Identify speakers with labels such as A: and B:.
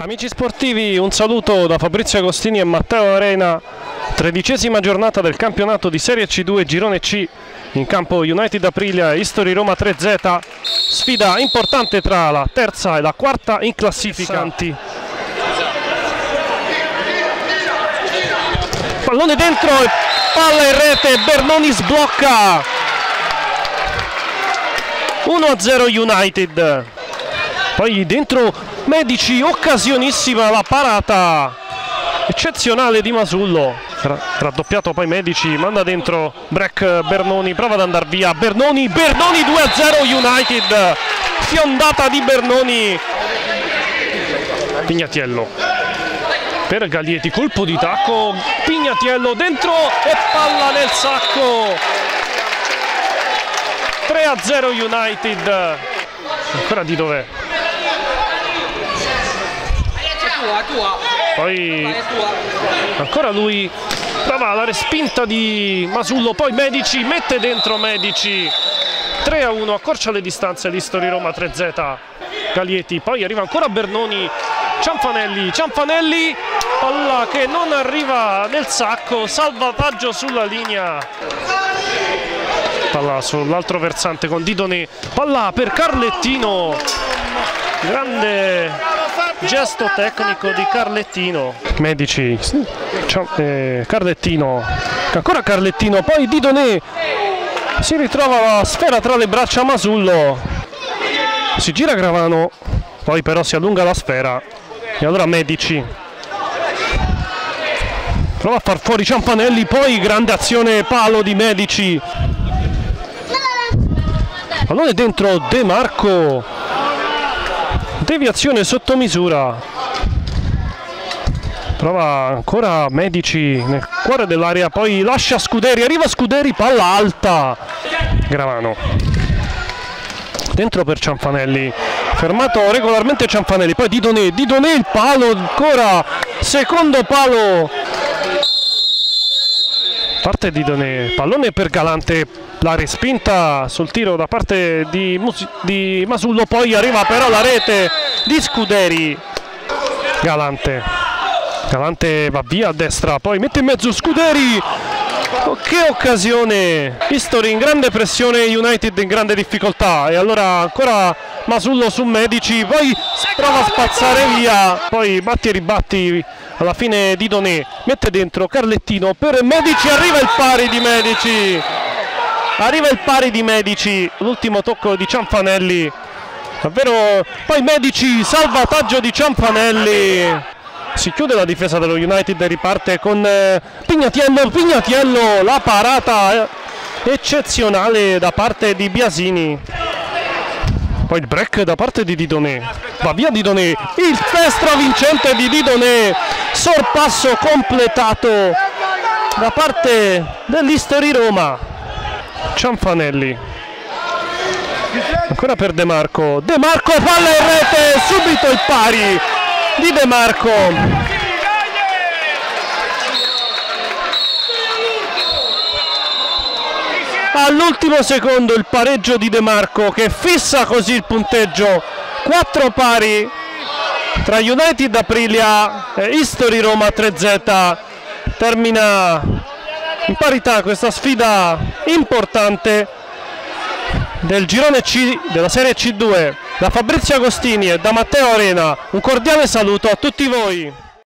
A: Amici sportivi, un saluto da Fabrizio Agostini e Matteo Arena. Tredicesima giornata del campionato di Serie C2 Girone C in campo United Aprilia History Roma 3Z. Sfida importante tra la terza e la quarta in classifica. Pallone dentro e palla in rete, Bernoni sblocca. 1-0 United. Poi dentro Medici, occasionissima la parata eccezionale di Masullo. Raddoppiato poi Medici manda dentro Breck Bernoni prova ad andare via. Bernoni Bernoni 2-0 United. Fiondata di Bernoni. Pignatiello. Per Gaglietti colpo di tacco. Pignatiello dentro e palla nel sacco. 3-0 United. Ancora di dov'è poi ancora lui prova la respinta di Masullo, poi Medici mette dentro Medici. 3 a 1, accorcia le distanze l'Istori Roma 3Z. Galieti, poi arriva ancora Bernoni, Cianfanelli, Cianfanelli, palla che non arriva nel sacco, salvataggio sulla linea. Palla sull'altro versante con Didone, palla per Carlettino, grande gesto tecnico di Carlettino. Medici eh, Carlettino ancora Carlettino poi Didonè si ritrova la sfera tra le braccia Masullo. Si gira Gravano poi però si allunga la sfera. E allora Medici. Prova a far fuori Ciampanelli poi grande azione palo di Medici. Pallone dentro De Marco deviazione sotto misura. Prova ancora Medici nel cuore dell'area poi lascia Scuderi arriva Scuderi palla alta. Gravano. Dentro per Cianfanelli fermato regolarmente Cianfanelli poi Didonè Didonè il palo ancora secondo palo parte Didonè pallone per Galante. La respinta sul tiro da parte di, Mus di Masullo poi arriva però la rete di Scuderi. Galante. Galante va via a destra poi mette in mezzo Scuderi oh, che occasione. History in grande pressione United in grande difficoltà. E allora ancora Masullo su Medici poi prova a spazzare via. Poi batti e ribatti alla fine di Donè mette dentro Carlettino. Per Medici arriva il pari di Medici. Arriva il pari di Medici. L'ultimo tocco di Cianfanelli davvero poi Medici salvataggio di Cianfanelli si chiude la difesa dello United e riparte con eh, Pignatiello Pignatiello la parata eccezionale da parte di Biasini. Poi il break da parte di Didonè. Va via Didonè. Il destro vincente di Didonè. Sorpasso completato da parte dell'History Roma. Cianfanelli ancora per De Marco. De Marco palla in rete subito il pari di De Marco. All'ultimo secondo il pareggio di De Marco che fissa così il punteggio. 4 pari tra United Aprilia e History Roma 3Z termina in parità questa sfida importante del girone C della Serie C2 da Fabrizio Agostini e da Matteo Arena un cordiale saluto a tutti voi